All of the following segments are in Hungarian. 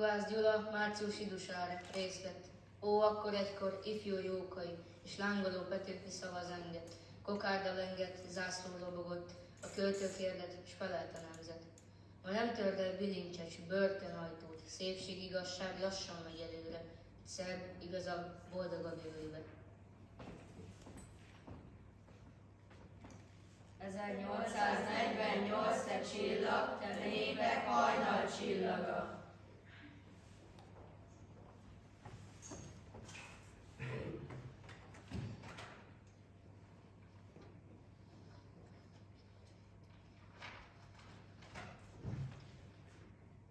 Juhász Gyula, március idusára részt vett. Ó, akkor egykor ifjú jókai, és lángoló Petőfi szava zengett. Kokárda lengett, zászló lobogott, a költő kérdett, s felelt a nemzet. Ma nem tört el bilincses börtönajtót, szépség, igazság lassan megy előre, szebb, igazabb, boldogabb jövőbe. 1848 te csillag, te népek hajnal csillaga.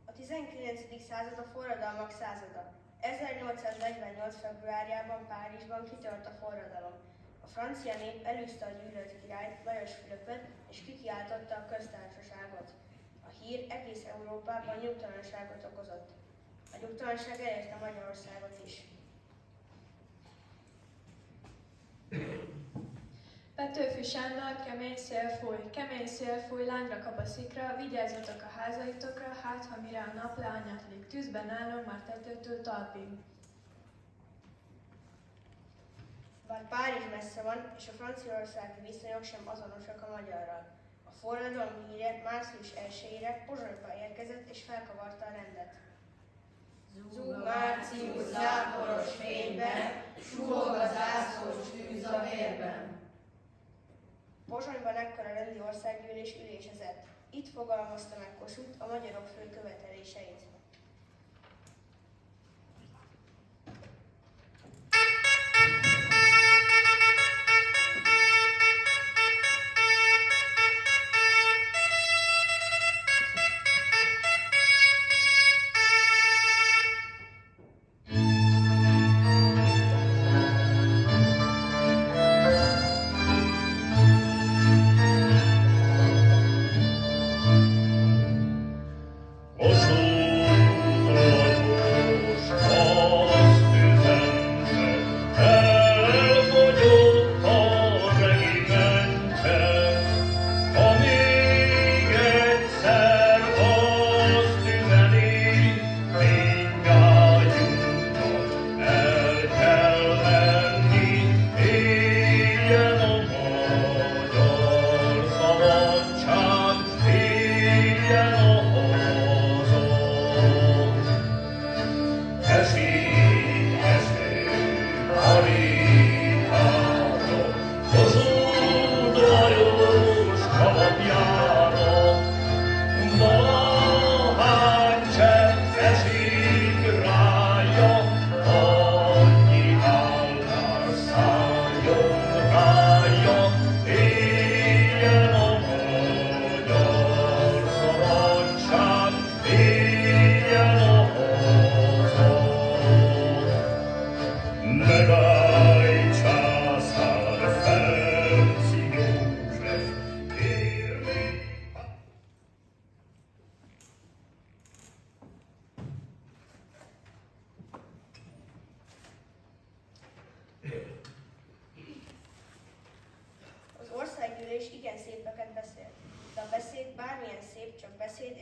A 19. század a forradalmak százada. 1848. februárjában Párizsban kitört a forradalom. A francia nép elűzte a gyűlölt királyt, Lajos Fülöpöt, és kikiáltotta a köztársaságot. A hír egész Európában nyugtalanságot okozott. A nyugtalanság elérte Magyarországot is. Petőfi Sándor, kemény szél fúj, kemény szél fúj, lángra kap a szikra, vigyázzatok a házaitokra, hát ha mire a nap leanyatlik, tűzben állom már tetőtől talpig. Bár Párizs messze van, és a franciaországi viszonyok sem azonosak a magyarral. A forradalom híre március 1-ére Pozsonyba érkezett és felkavarta a rendet. Zúg Március záporos fényben, suhog a zászlós tűz a vérben. Pozsonyban ekkor a rendi országgyűlés ülésezett. Itt fogalmazta meg Kossuth a magyarok fő követeléseit.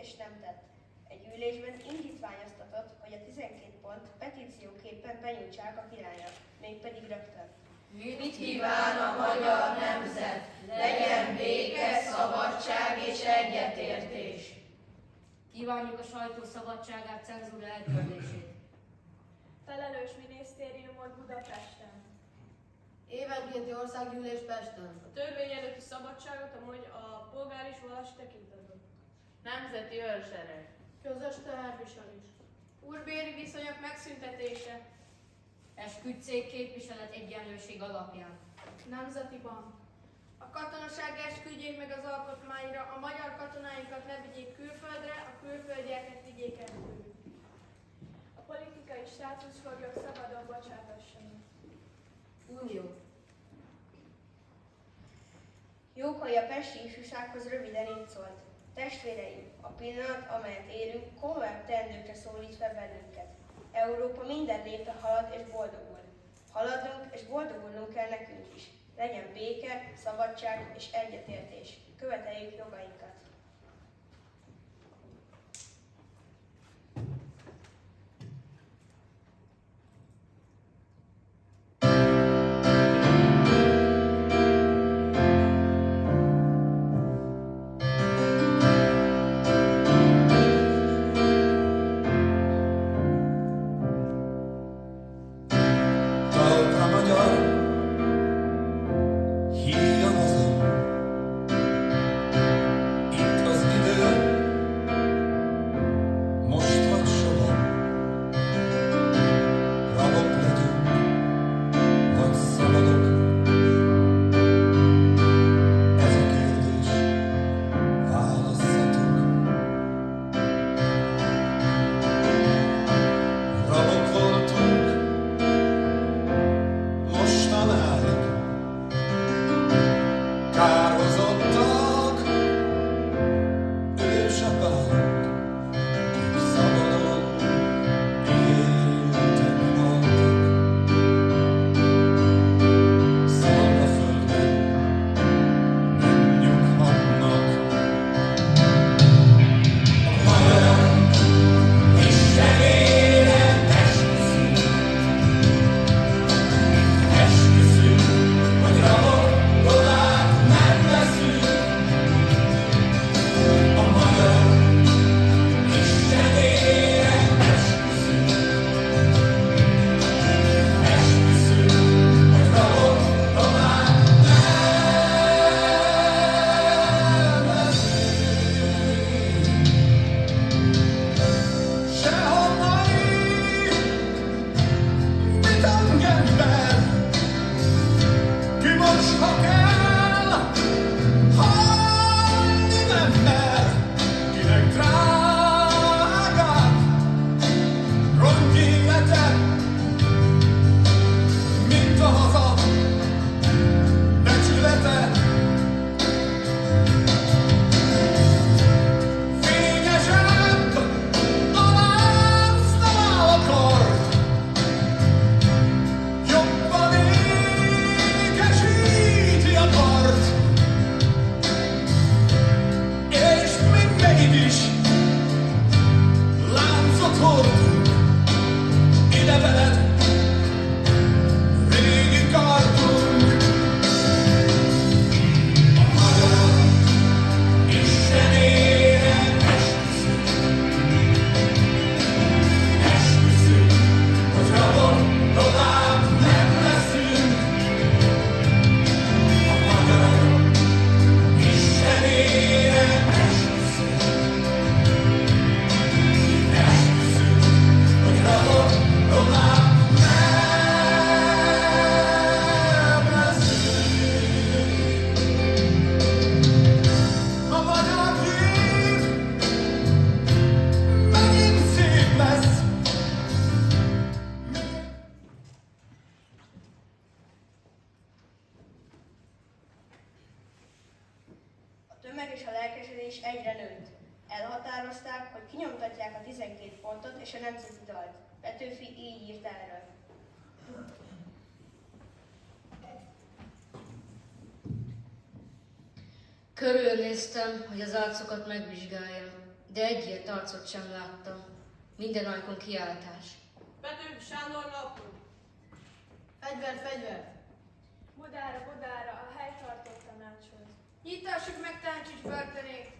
És nem tett. Egy ülésben indítványoztatott, hogy a 12 pont petícióképpen benyújtsák a királynak, mégpedig rögtön. Mit kíván a magyar nemzet? Legyen béke, szabadság és egyetértés. Kívánjuk a sajtó szabadságát, cenzúra eltörlését. Felelős minisztériumot Budapesten. Évenkénti országgyűlés Pesten. A törvény előtti szabadságot a, magy- a polgári és vallási tekintetben. Nemzeti őrsereg. Közös teherviselés. Úrbéri viszonyok megszüntetése. Esküdtszék képviselet egyenlőség alapján. Nemzeti bank. A katonaság esküdjék meg az alkotmányra, a magyar katonáinkat ne vigyék külföldre, a külföldieket vigyék el. A politikai státuszfoglyok szabadon bocsátassanak. Unió. Jókai a pesti ifjúsághoz röviden így szólt. Testvéreim, a pillanat, amelyet élünk, komolyabb teendőkre szólít fel bennünket. Európa minden népe halad és boldogul. Haladnunk és boldogulnunk kell nekünk is. Legyen béke, szabadság és egyetértés. Követeljük jogainkat. És a nemzeti dalt. Petőfi így írt erről. Körülnéztem, hogy az arcokat megvizsgáljam, de egy ilyet arcot sem láttam. Minden ajkon kiáltás. Petőfi Sándor napunk. Fegyver, fegyver. Budára, Budára, a helytartó tanácshoz. Nyitassuk meg Táncsics börtönét!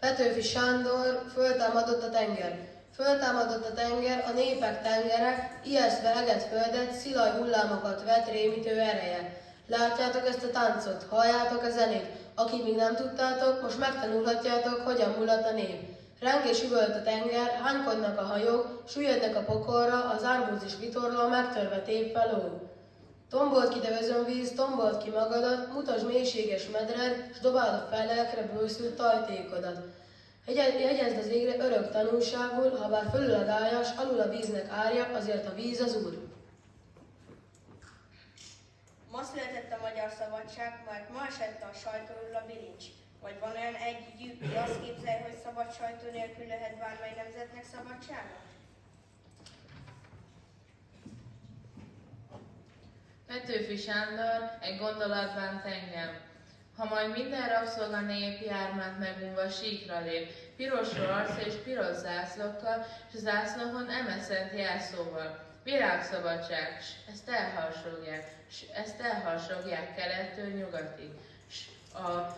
Petőfi Sándor föltámadott a tenger. Föltámadott a tenger, a népek tengere, ijesztve eget földet, szilaj hullámokat vet rémítő ereje. Látjátok ezt a táncot, halljátok a zenét, akik még nem tudtátok, most megtanulhatjátok, hogyan mulat a nép. Reng és üvölt a tenger, hánykodnak a hajók, süllyednek a pokolra, az árbózis vitorla megtörve tépve lóg. Tombolt ki te özönvíz, tombolt ki magadat, mutasd mélységes medred, s dobáld a felelkre bőszült tajtékodat. Hegye- Jegyezd az égre örök tanulságul, ha bár fölül a gályas, alul a víznek árja, azért a víz az úr. Ma született a magyar szabadság, mert ma esett a sajtóról a bilincs. Vagy van olyan egy aki azt képzel, hogy szabad sajtó nélkül lehet bármely nemzetnek szabadsága? Petőfi Sándor egy gondolat bánt. Ha majd minden rabszolga nép jármát megunva síkra lép, piros arc és piros zászlókkal, és a zászlókon emeszent jelszóval. Virágszabadság, s ezt elharsogják, s ezt elharsogják kelettől nyugatig. S a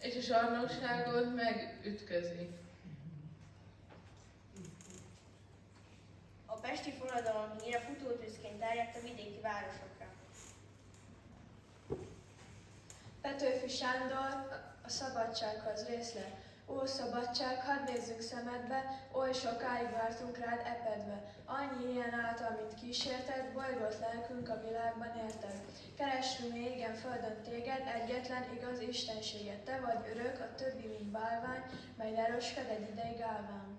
és a sarnokságot megütközik. A pesti forradalom híre futótűzként terjedt a vidéki városokra. Petőfi Sándor a szabadsághoz részlet. Ó, szabadság, hadd nézzünk szemedbe, oly sokáig vártunk rád epedve. Annyi ilyen által, mint kísérted, bolygott lelkünk a világban érted. Keressünk égen földön téged, egyetlen igaz istenséget. Te vagy örök, a többi, mint bálvány, mely leroskad egy ideig állván.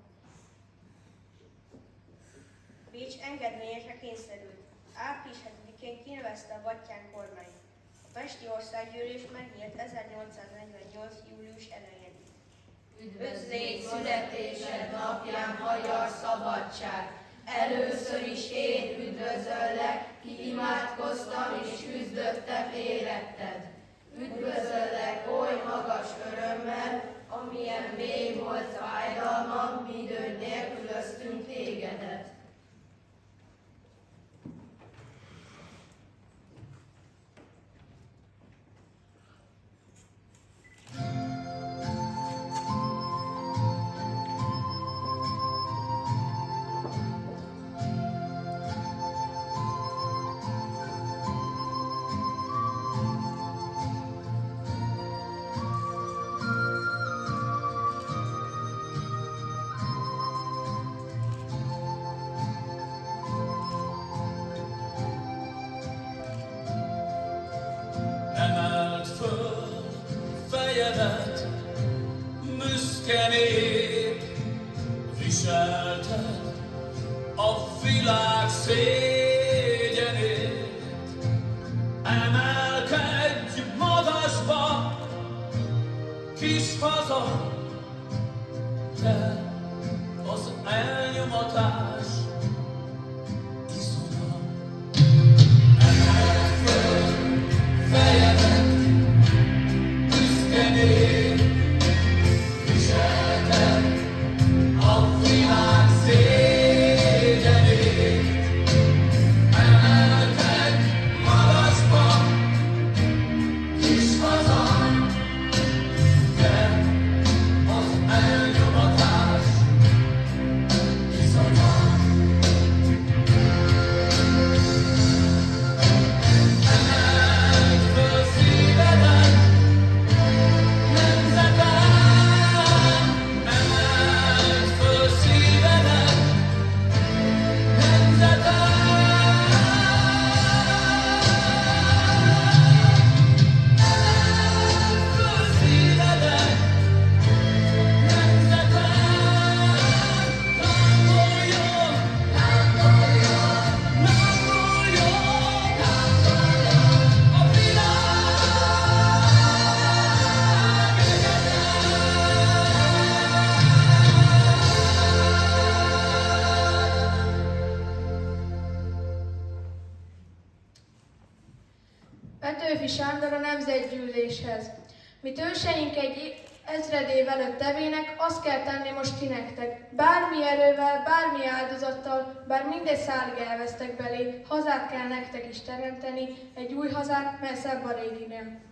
Bécs engedményekre kényszerült. Április 7-én kinevezte a Battyán kormányt. A Pesti Országgyűlés megnyílt 1848. július elején. Üdvözlégy születésed napján, magyar szabadság! Először is én üdvözöllek, ki imádkoztam és küzdöttem éretted. Üdvözöllek oly magas örömmel, amilyen mély volt fájdalmam, midőn nélkülöztünk tégedet. Emelkedj magasba, kis haza, ezred év előtt tevének, azt kell tenni most ti. Bármi erővel, bármi áldozattal, bár mindegy szálig elvesztek belé, hazát kell nektek is teremteni, egy új hazát, mely szebb a réginél.